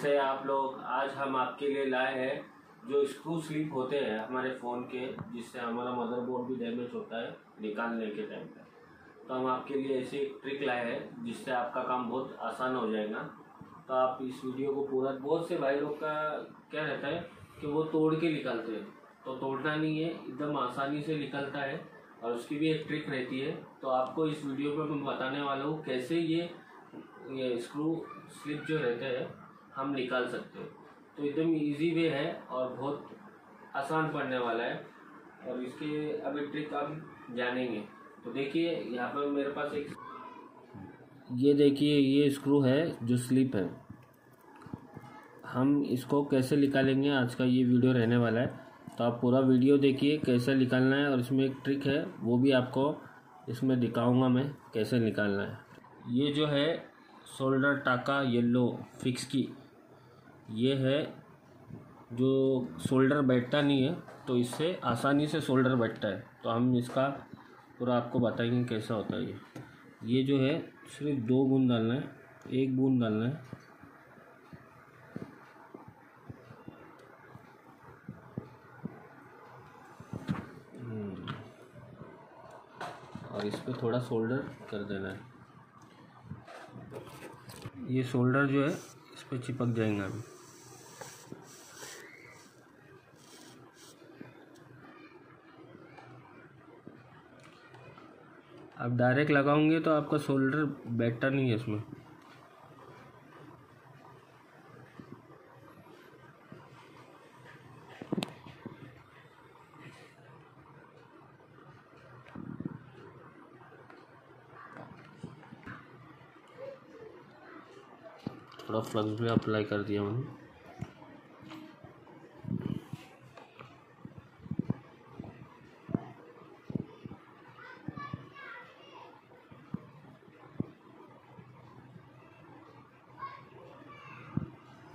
आप लोग आज हम आपके लिए लाए हैं, जो स्क्रू स्लिप होते हैं हमारे फ़ोन के, जिससे हमारा मदरबोर्ड भी डैमेज होता है निकालने के टाइम पर तो हम आपके लिए ऐसी एक ट्रिक लाए हैं, जिससे आपका काम बहुत आसान हो जाएगा। तो आप इस वीडियो को पूरा, बहुत से भाई लोग का क्या रहता है कि वो तोड़ के निकालते हैं। तो तोड़ना नहीं है, एकदम आसानी से निकलता है और उसकी भी एक ट्रिक रहती है। तो आपको इस वीडियो में मैं बताने वाला हूँ कैसे ये ये स्क्रू स्लिप जो रहते हैं हम निकाल सकते हैं। तो एकदम इजी वे है और बहुत आसान पड़ने वाला है। और इसके अभी ट्रिक हम जानेंगे। तो देखिए, यहाँ पर मेरे पास एक ये देखिए, ये स्क्रू है जो स्लिप है। हम इसको कैसे निकालेंगे? आज का ये वीडियो रहने वाला है। तो आप पूरा वीडियो देखिए, कैसे निकालना है। और इसमें एक ट्रिक है, वो भी आपको इसमें दिखाऊँगा मैं, कैसे निकालना है। ये जो है शोल्डर टाका येलो फिक्स की। ये है जो शोल्डर बैठता नहीं है तो इससे आसानी से शोल्डर बैठता है। तो हम इसका पूरा आपको बताएँगे कैसा होता है ये। ये जो है, सिर्फ़ दो बूंद डालना है, एक बूंद डालना है। हम्म। और इस पर थोड़ा शोल्डर कर देना है। ये शोल्डर जो है, इस पर चिपक जाएँगे अभी। आप डायरेक्ट लगाओगे तो आपका शोल्डर बैठता नहीं है इसमें थोड़ा फ्लक्स भी अप्लाई कर दिया मैंने।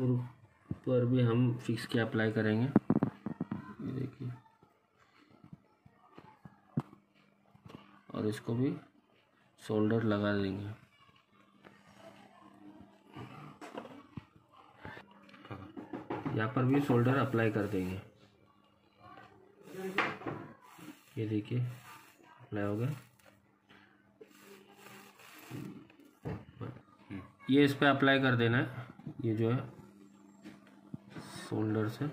पर भी हम फिक्स के अप्लाई करेंगे। ये देखिए। और इसको भी शोल्डर लगा देंगे। यहाँ पर भी शोल्डर अप्लाई कर देंगे। ये देखिए अप्लाई हो गया। ये इस पर अप्लाई कर देना है। ये जो है शोल्डर से।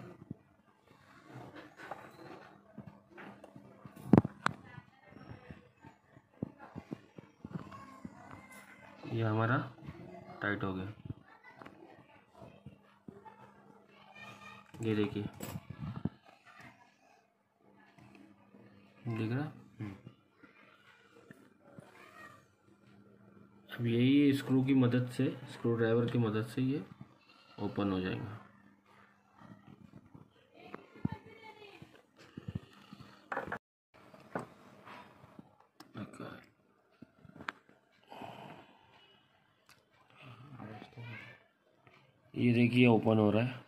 ये हमारा टाइट हो गया। ये देखिए। दिख रहा? हम्म। अब यही स्क्रू की मदद से स्क्रू ड्राइवर की मदद से ये ओपन हो जाएगा। ये देखिए ओपन हो रहा है।